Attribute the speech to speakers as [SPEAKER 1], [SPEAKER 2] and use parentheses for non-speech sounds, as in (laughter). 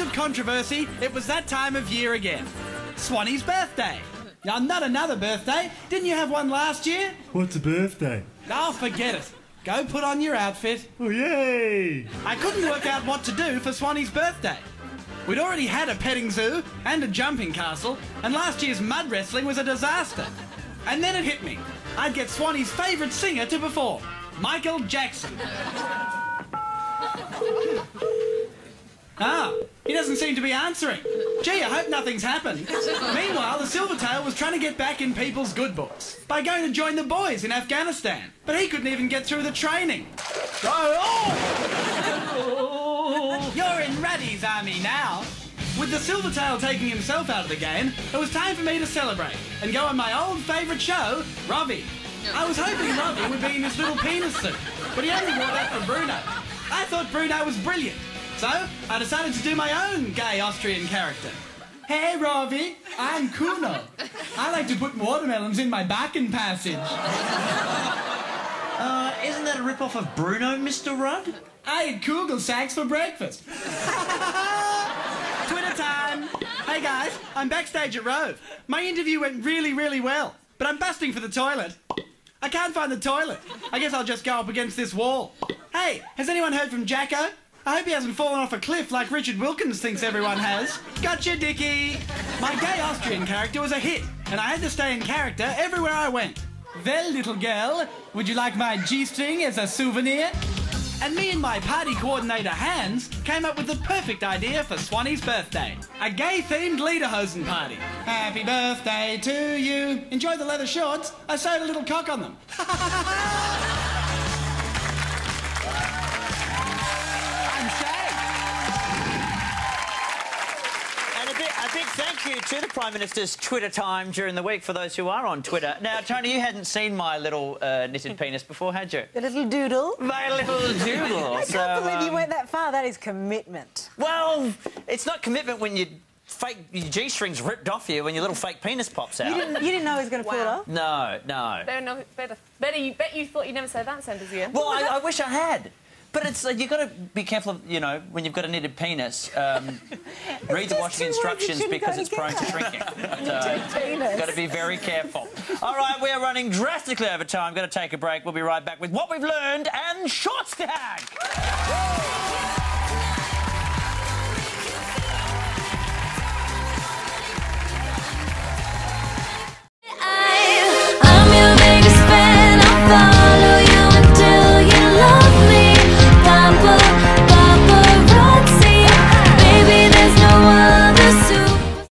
[SPEAKER 1] of controversy, it was that time of year again. Swannie's birthday. Now, not another birthday. Didn't you have one last year?
[SPEAKER 2] What's a birthday?
[SPEAKER 1] Oh, forget it. Go put on your outfit.
[SPEAKER 2] Oh, yay!
[SPEAKER 1] I couldn't work out what to do for Swannie's birthday. We'd already had a petting zoo and a jumping castle, and last year's mud wrestling was a disaster. And then it hit me. I'd get Swannie's favourite singer to perform, Michael Jackson. Ah, he doesn't seem to be answering. Gee, I hope nothing's happened. Meanwhile, the Silvertail was trying to get back in people's good books by going to join the boys in Afghanistan. But he couldn't even get through the training. Oh! (laughs) You're in Ruddy's army now. With the Silvertail taking himself out of the game, it was time for me to celebrate and go on my old favourite show, Rovey. I was hoping Rovey would be in his little penis suit, but he only wore that for Bruno. I thought Bruno was brilliant, so I decided to do my own gay Austrian character. Hey, Rovey, I'm Kuno. I like to put watermelons in my Bakken passage.
[SPEAKER 3] Uh, isn't that a rip-off of Bruno, Mr. Rudd?
[SPEAKER 1] I eat Kugel sacks for breakfast. (laughs) Twitter time. Hey guys, I'm backstage at Rove. My interview went really, really well, but I'm busting for the toilet. I can't find the toilet. I guess I'll just go up against this wall. Hey, has anyone heard from Jacko? I hope he hasn't fallen off a cliff like Richard Wilkins thinks everyone has. Gotcha, Dickie. My gay Austrian character was a hit, and I had to stay in character everywhere I went. Well, little girl, would you like my G-string as a souvenir? And me and my party coordinator Hans came up with the perfect idea for Swannie's birthday. A gay-themed lederhosen party. Happy birthday to you. Enjoy the leather shorts. I sewed a little cock on them. (laughs)
[SPEAKER 3] you to the Prime Minister's Twitter time during the week for those who are on Twitter. Now, Tony, you hadn't seen my little uh, knitted (laughs) penis before, had you?
[SPEAKER 4] The little doodle.
[SPEAKER 3] My little (laughs) doodle.
[SPEAKER 4] I
[SPEAKER 3] So,
[SPEAKER 4] can't believe you
[SPEAKER 3] um,
[SPEAKER 4] went that far. That is commitment.
[SPEAKER 3] Well, it's not commitment when you fake your G-string's ripped off you when your little fake penis pops out.
[SPEAKER 4] You didn't, you didn't know he was going to pull it
[SPEAKER 5] Wow.
[SPEAKER 4] off?
[SPEAKER 3] No, no.
[SPEAKER 5] Better, no, better, better. You bet you thought you'd never say that sentence again.
[SPEAKER 3] Well, I, I wish I had. But it's like you've got to be careful of, you know, when you've got a knitted penis, um, (laughs) read the washing
[SPEAKER 4] two words you
[SPEAKER 3] instructions because it's prone to shrinking. (laughs)
[SPEAKER 4] Penis.
[SPEAKER 3] Got to be very careful. All right, we are running drastically over time. Going to take a break. We'll be right back with what we've learned and Short Stack.